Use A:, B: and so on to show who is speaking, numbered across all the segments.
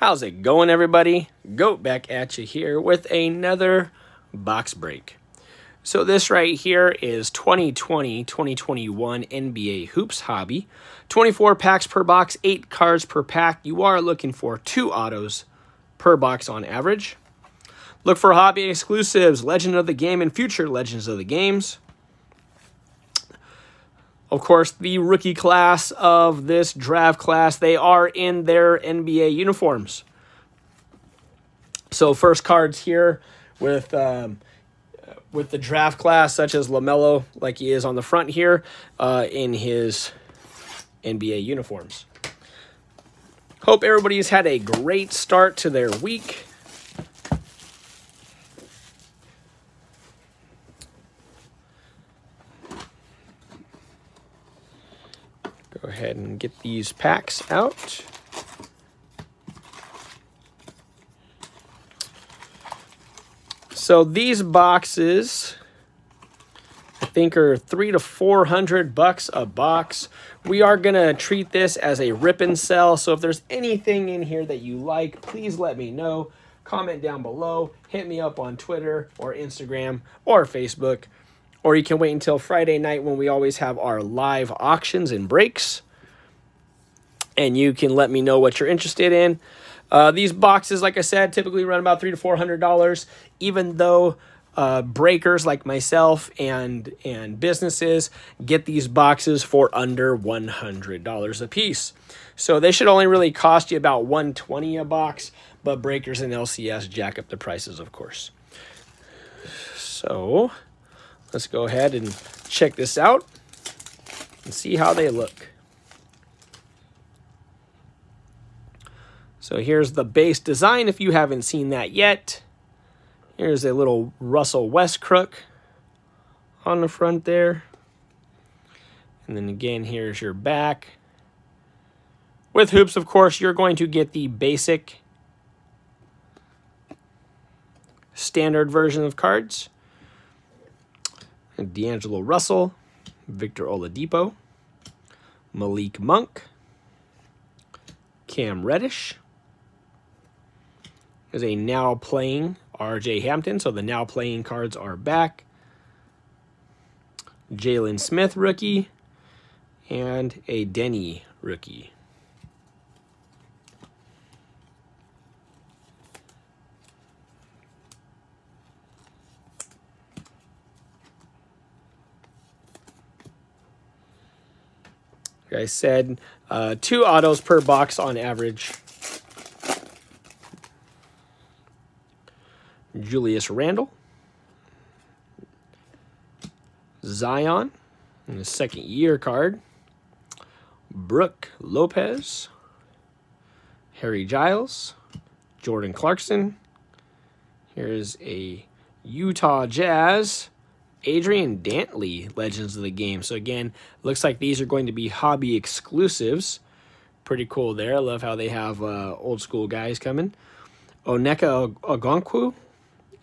A: How's it going, everybody? Goat back at you here with another box break. So this right here is 2020-2021 NBA Hoops Hobby. 24 packs per box, 8 cards per pack. You are looking for 2 autos per box on average. Look for hobby exclusives, Legend of the Game, and future Legends of the Games. Of course, the rookie class of this draft class, they are in their NBA uniforms. So first cards here with um, with the draft class, such as LaMelo, like he is on the front here, uh, in his NBA uniforms. Hope everybody's had a great start to their week. Ahead and get these packs out. So these boxes, I think are three to 400 bucks a box. We are gonna treat this as a rip and sell. So if there's anything in here that you like, please let me know. Comment down below, hit me up on Twitter or Instagram or Facebook or you can wait until Friday night when we always have our live auctions and breaks. And you can let me know what you're interested in. Uh, these boxes, like I said, typically run about three to four hundred dollars. Even though uh, breakers like myself and and businesses get these boxes for under one hundred dollars a piece, so they should only really cost you about one twenty a box. But breakers and LCS jack up the prices, of course. So Let's go ahead and check this out and see how they look. So here's the base design if you haven't seen that yet. Here's a little Russell Westbrook on the front there. And then again, here's your back. With hoops, of course, you're going to get the basic standard version of cards. D'Angelo Russell, Victor Oladipo, Malik Monk, Cam Reddish. There's a now playing RJ Hampton, so the now playing cards are back. Jalen Smith rookie, and a Deni rookie. Like I said, uh, two autos per box on average. Julius Randle. Zion in the second year card. Brook Lopez. Harry Giles. Jordan Clarkson. Here's a Utah Jazz Adrian Dantley, Legends of the Game. So again, looks like these are going to be hobby exclusives. Pretty cool there. I love how they have uh, old school guys coming. Onyeka Okongwu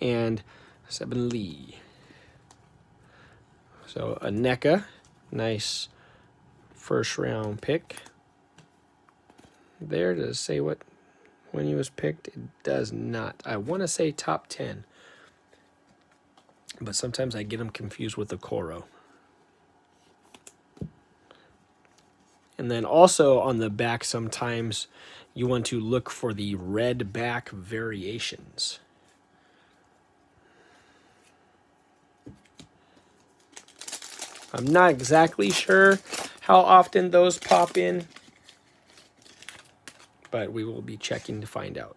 A: and Saben Lee. So Onyeka, nice first round pick. There does say what when he was picked. It does not. I want to say top 10 but sometimes I get them confused with the Coro. And then also on the back, sometimes you want to look for the red back variations. I'm not exactly sure how often those pop in, but we will be checking to find out.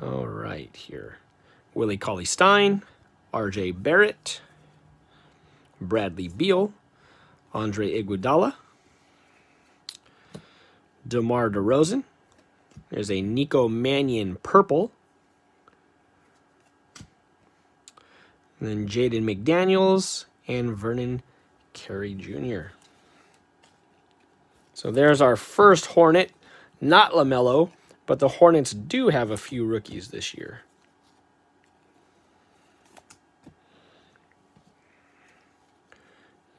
A: All right, here. Willie Cauley Stein. RJ Barrett, Bradley Beal, Andre Iguodala, DeMar DeRozan. There's a Nico Mannion purple. And then Jaden McDaniels and Vernon Carey Jr. So there's our first Hornet, not LaMelo, but the Hornets do have a few rookies this year.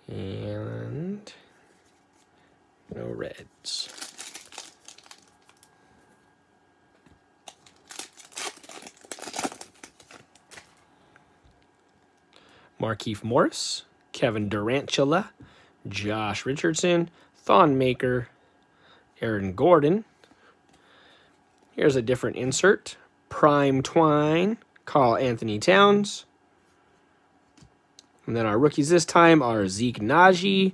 A: And no reds. Markieff Morris, Kevin Durantula, Josh Richardson, Thon Maker, Aaron Gordon. Here's a different insert. Prime Twine, Karl-Anthony Towns. And then our rookies this time are Zeke Nnaji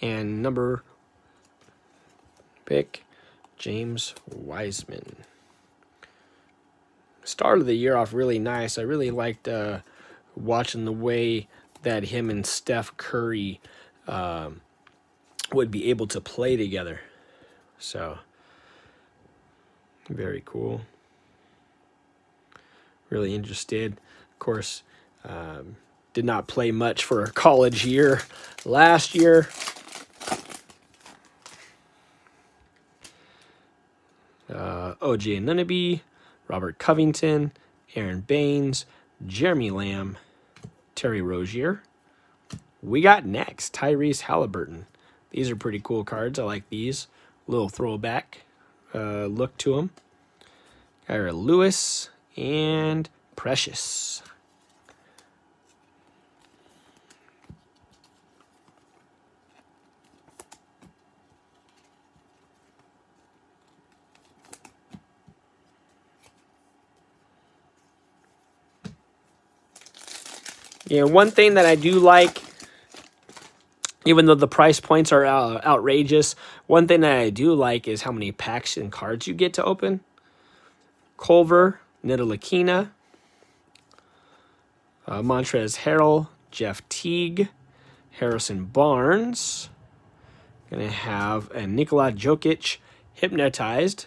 A: and number pick, James Wiseman. Start of the year off really nice. I really liked uh, watching the way that him and Steph Curry um, would be able to play together. So, very cool. Really interested. Of course, um, did not play much for a college year last year. Uh, OJ Anunoby, Robert Covington, Aron Baynes, Jeremy Lamb, Terry Rozier. We got next Tyrese Halliburton. These are pretty cool cards. I like these. Little throwback uh, look to them. Kira Lewis and Precious. Yeah, one thing that I do like, even though the price points are uh, outrageous, one thing that I do like is how many packs and cards you get to open. Culver, Ntilikina, uh, Montrezl Harrell, Jeff Teague, Harrison Barnes. Gonna have a Nikola Jokic hypnotized.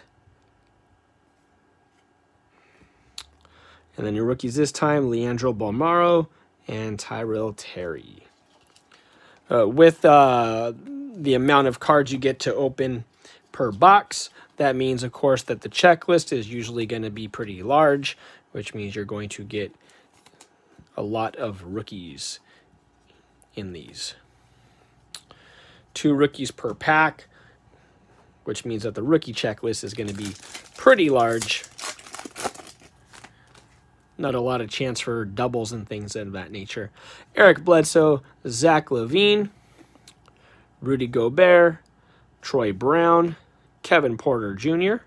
A: And then your rookies this time, Leandro Bolmaro, and Tyrell Terry. Uh, with uh, the amount of cards you get to open per box, that means, of course, that the checklist is usually going to be pretty large, which means you're going to get a lot of rookies in these. Two rookies per pack, which means that the rookie checklist is going to be pretty large not a lot of chance for doubles and things of that nature. Eric Bledsoe, Zach LaVine, Rudy Gobert, Troy Brown, Kevin Porter Jr.,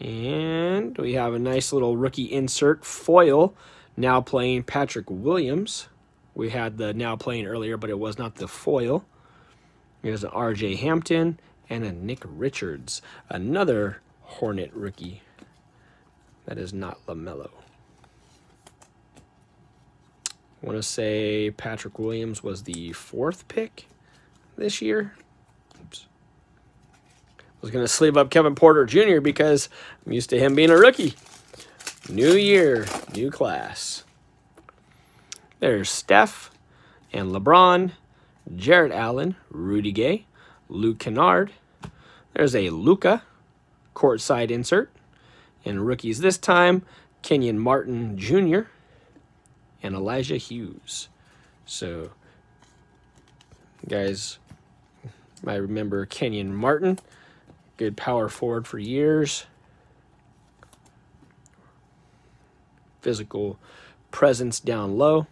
A: and we have a nice little rookie insert foil now playing Patrick Williams. We had the now playing earlier, but it was not the foil. Here's an RJ Hampton and a Nick Richards, another Hornet rookie. That is not LaMelo. I want to say Patrick Williams was the fourth pick this year. Oops. I was going to sleeve up Kevin Porter Jr. because I'm used to him being a rookie. New year, new class. There's Steph and LeBron, Jarrett Allen, Rudy Gay, Luke Kennard. There's a Luka courtside insert. And rookies this time, Kenyon Martin Jr., and Elijah Hughes. So, guys, I remember Kenyon Martin, good power forward for years. Physical presence down low.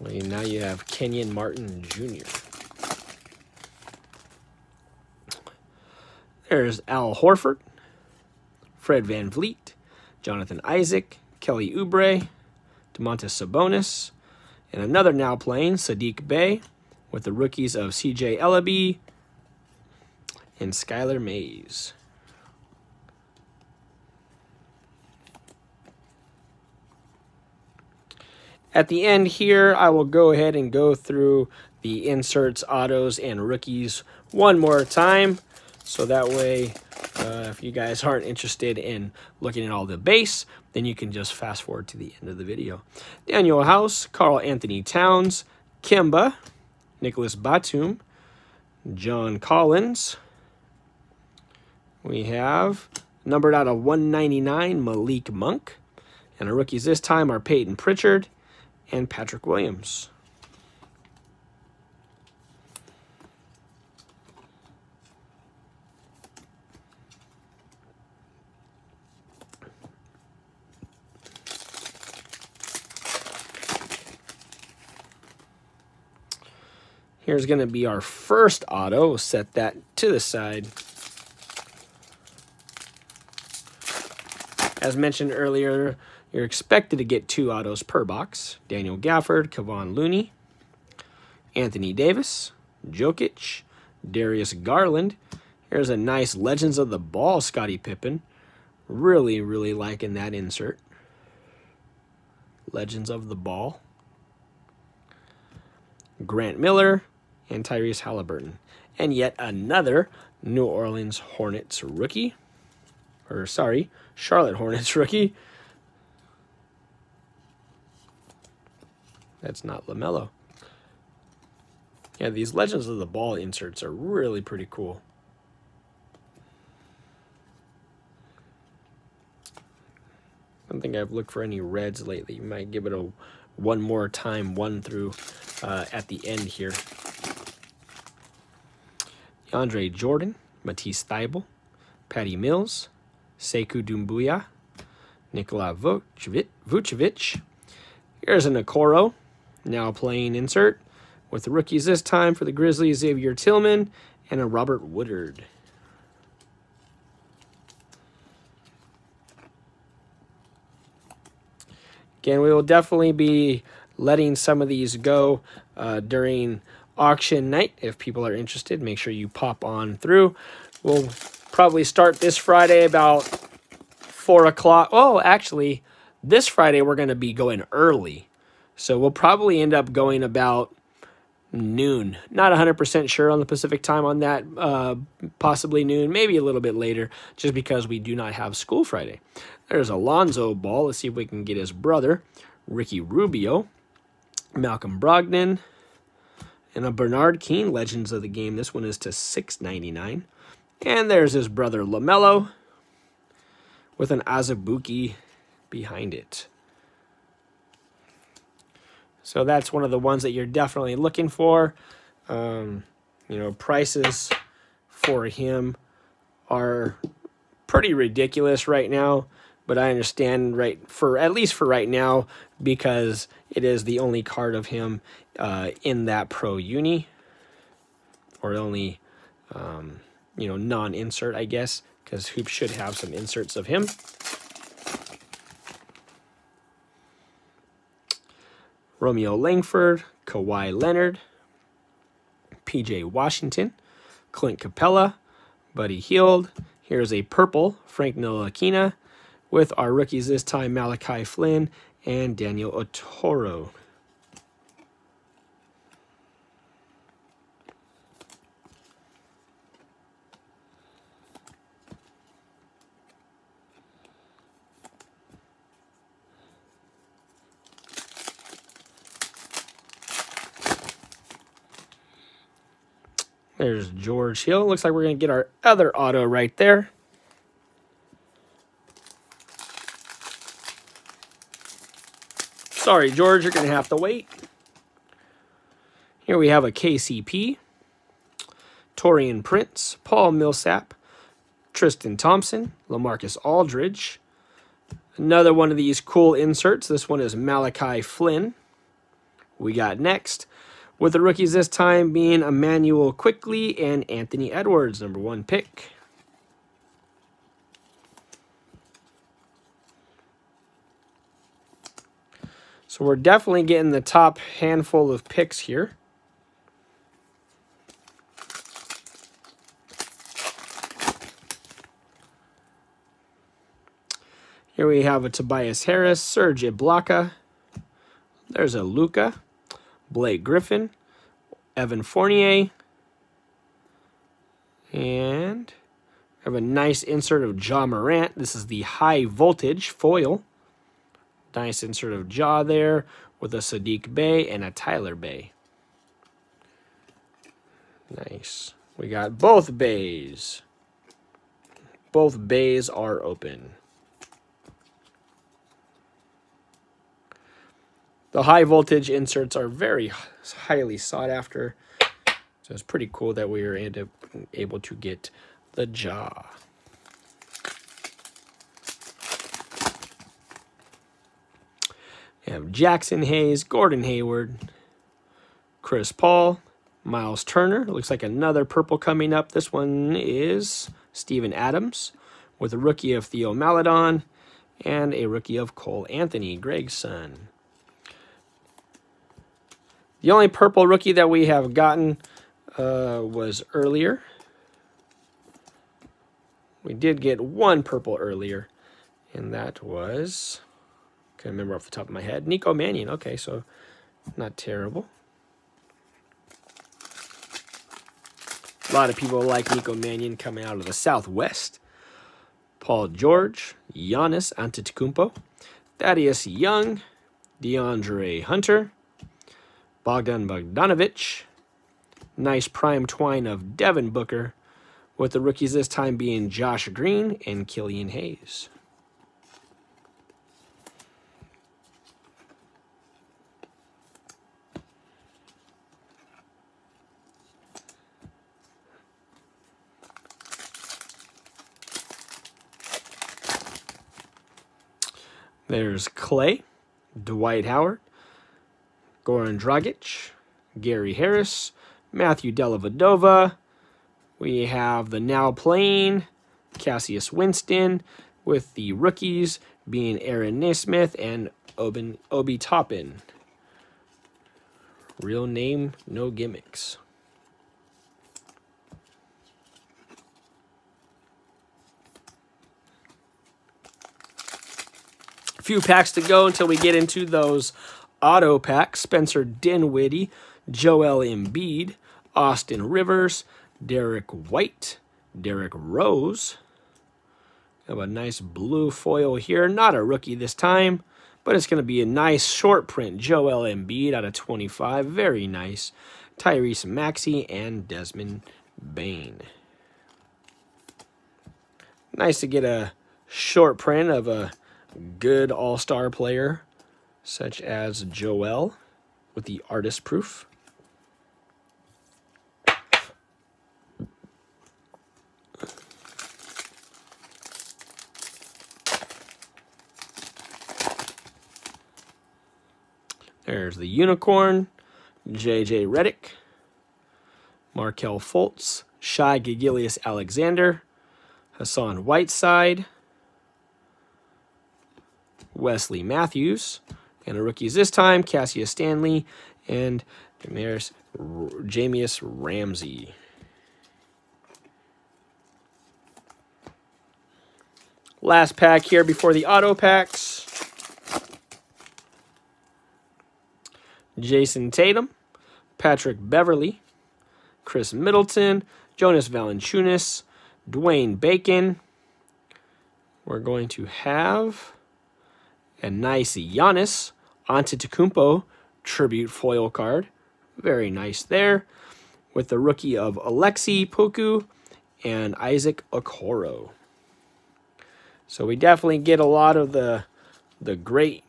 A: Well, now you have Kenyon Martin Jr. There's Al Horford, Fred Van VanVleet, Jonathan Isaac, Kelly Oubre, Domantas Sabonis, and another now playing, Sadiq Bey, with the rookies of CJ Elleby and Skylar Mays. At the end here, I will go ahead and go through the inserts, autos, and rookies one more time. So that way, uh, if you guys aren't interested in looking at all the base, then you can just fast forward to the end of the video. Danuel House, Karl-Anthony Towns, Kemba, Nicholas Batum, John Collins. We have numbered out of 199, Malik Monk. And our rookies this time are Payton Pritchard and Patrick Williams. Here's going to be our first auto. We'll set that to the side. As mentioned earlier, you're expected to get two autos per box. Daniel Gafford, Kevon Looney, Anthony Davis, Jokic, Darius Garland. Here's a nice Legends of the Ball Scottie Pippen. Really, really liking that insert. Legends of the Ball. Grant Riller and Tyrese Halliburton. And yet another New Orleans Hornets rookie. Or, sorry, Charlotte Hornets rookie. That's not LaMelo. Yeah, these Legends of the Ball inserts are really pretty cool. I don't think I've looked for any reds lately. You might give it a one more time, one through uh, at the end here. Andre Jordan, Matisse Thybulle, Patty Mills, Sekou Doumbouya, Nikola Vucevic. Here's a Okoro, now playing insert, with the rookies this time for the Grizzlies, Xavier Tillman and a Robert Woodard. Again, we will definitely be letting some of these go uh, during auction night. If people are interested, make sure you pop on through. We'll probably start this Friday about 4 o'clock. Oh, actually, this Friday we're going to be going early. So we'll probably end up going about noon. Not 100% sure on the Pacific time on that, uh, possibly noon, maybe a little bit later, just because we do not have school Friday. There's Alonzo Ball. Let's see if we can get his brother, Ricky Rubio, Malcolm Brogdon, and a Bernard King, Legends of the Game. This one is to 6.99. And there's his brother LaMelo with an Azubuike behind it. So that's one of the ones that you're definitely looking for. Um, you know, prices for him are pretty ridiculous right now, but I understand right for at least for right now because it is the only card of him uh, in that pro uni or only um, you know non-insert I guess because Hoop should have some inserts of him. Romeo Langford, Kawhi Leonard, PJ Washington, Clint Capela, Buddy Hield. Here's a purple Frank Ntilikina with our rookies this time Malachi Flynn and Daniel Oturu. There's George Hill. Looks like we're going to get our other auto right there. Sorry, George, you're going to have to wait. Here we have a KCP, Taurean Prince, Paul Millsap, Tristan Thompson, LaMarcus Aldridge. Another one of these cool inserts. This one is Malachi Flynn. We got next with the rookies this time being Immanuel Quickley and Anthony Edwards, number one pick. So we're definitely getting the top handful of picks here. Here we have a Tobias Harris, Serge Ibaka. There's a Luka. Blake Griffin, Evan Fournier, and I have a nice insert of Ja Morant. This is the high voltage foil. Nice insert of Ja there with a Sadiq Bey and a Tyler Bey. Nice. We got both bays. Both bays are open. The high voltage inserts are very highly sought after. So it's pretty cool that we were able to get the Ja. We have Jaxson Hayes, Gordon Hayward, Chris Paul, Miles Turner. Looks like another purple coming up. This one is Steven Adams with a rookie of Theo Maledon and a rookie of Cole Anthony Gregson. The only purple rookie that we have gotten uh, was earlier. We did get one purple earlier, and that was, can't remember off the top of my head, Nico Mannion. Okay, so not terrible. A lot of people like Nico Mannion coming out of the Southwest. Paul George, Giannis Antetokounmpo, Thaddeus Young, DeAndre Hunter, Bogdan Bogdanovic, nice prime twine of Devin Booker, with the rookies this time being Josh Green and Killian Hayes. There's Clay, Dwight Howard, Goran Dragic, Gary Harris, Matthew Dellavedova. We have the now playing Cassius Winston with the rookies being Aaron Nesmith and Obi, Obi Toppin. Real name, no gimmicks. few packs to go until we get into those auto packs. Spencer Dinwiddie, Joel Embiid, Austin Rivers, Derrick White, Derrick Rose. Have a nice blue foil here. Not a rookie this time, but it's going to be a nice short print. Joel Embiid out of 25. Very nice. Tyrese Maxey and Desmond Bane. Nice to get a short print of a good all-star player such as Joel with the artist proof. There's the Unicorn, J.J. Redick, Markelle Fultz, Shai Gilgeous-Alexander, Hassan Whiteside, Wesley Matthews. And the rookies this time, Cassius Stanley and Jahmi'us, Jahmi'us Ramsey. Last pack here before the auto packs. Jayson Tatum, Patrick Beverley, Khris Middleton, Jonas Valanciunas, Dwayne Bacon. We're going to have a nice Giannis Antetokounmpo tribute foil card. Very nice there. With the rookie of Alexei Poku and Isaac Okoro. So we definitely get a lot of the, the great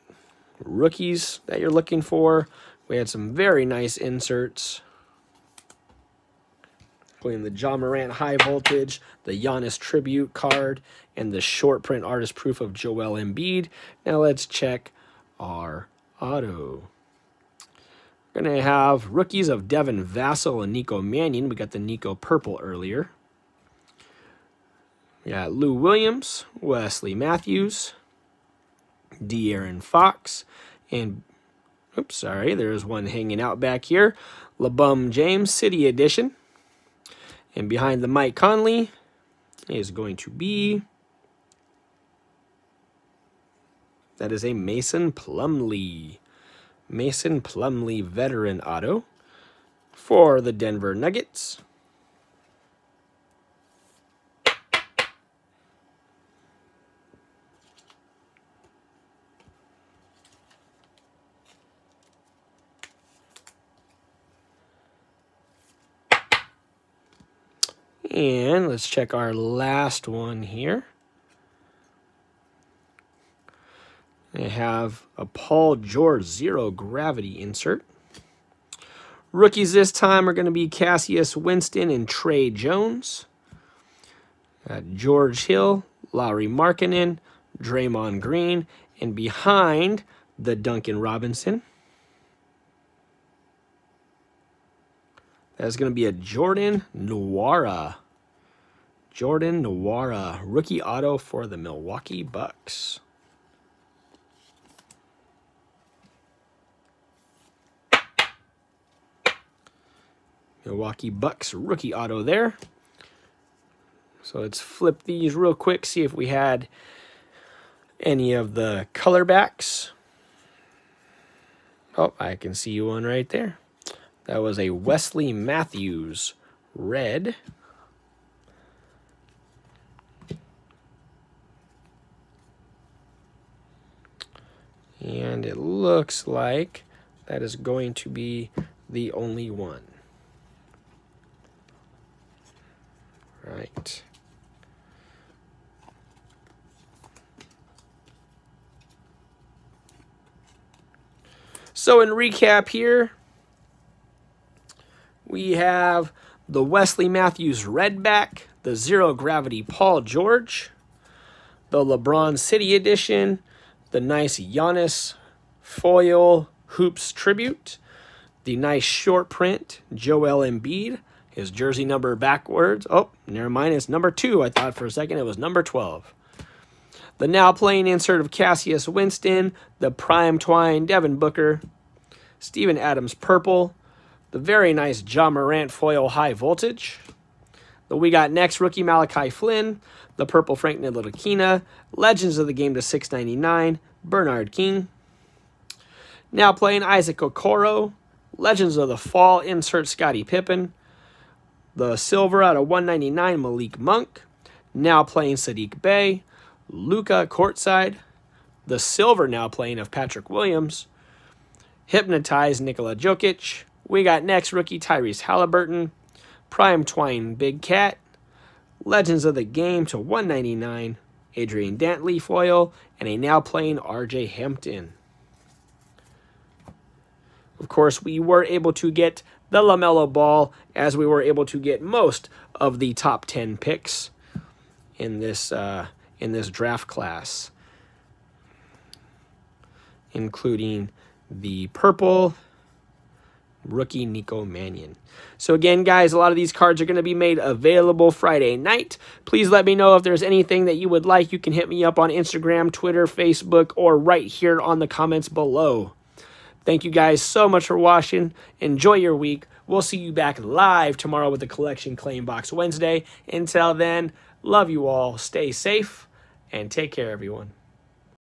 A: rookies that you're looking for. We had some very nice inserts including the Ja Morant High Voltage, the Giannis Tribute card, and the short print artist proof of Joel Embiid. Now let's check our auto. We're going to have rookies of Devin Vassell and Nico Mannion. We got the Nico Purple earlier. We got Lou Williams, Wesley Matthews, De'Aaron Fox, and, oops, sorry, there's one hanging out back here. LeBron James City Edition. And behind the Mike Conley is going to be... That is a Mason Plumlee. Mason Plumlee veteran auto for the Denver Nuggets. And let's check our last one here. They have a Paul George Zero Gravity insert. Rookies this time are going to be Cassius Winston and Tre Jones. Got George Hill, Lauri Markkanen, Draymond Green, and behind the Duncan Robinson. That's going to be a Jordan Nwora. Jordan Nwora, rookie auto for the Milwaukee Bucks. Milwaukee Bucks rookie auto there. So let's flip these real quick, see if we had any of the color backs. Oh, I can see one right there. That was a Wesley Matthews red. And it looks like that is going to be the only one. Right. So in recap here, we have the Wesley Matthews Redback, the Zero Gravity Paul George, the LeBron City Edition, the nice Giannis Foil Hoops Tribute, the nice short print Joel Embiid, his jersey number backwards. Oh, never mind, it's number two. I thought for a second it was number 12. The now playing insert of Cassius Winston, the prime twine Devin Booker, Steven Adams purple, the very nice Ja Morant foil high voltage. The we got next rookie Malachi Flynn, the purple Frank Ntilikina, Legends of the Game to 699, Bernard King. Now playing Isaac Okoro, Legends of the Fall insert Scottie Pippen, the silver out of 199 Malik Monk. Now playing Sadiq Bey, Luka courtside, the silver now playing of Patrick Williams, Hypnotize Nikola Jokic, we got next rookie Tyrese Halliburton, Prime Twine Big Cat, Legends of the Game to 199, Adrian Dantley foil, and a now playing RJ Hampton. Of course, we were able to get the LaMelo Ball as we were able to get most of the top 10 picks in this uh, in this draft class, including the purple, rookie Nico Mannion. So again, guys, a lot of these cards are going to be made available Friday night. Please let me know if there's anything that you would like. You can hit me up on Instagram, Twitter, Facebook, or right here on the comments below. Thank you guys so much for watching. Enjoy your week. We'll see you back live tomorrow with the Collection Claim Box Wednesday. Until then, love you all. Stay safe and take care, everyone.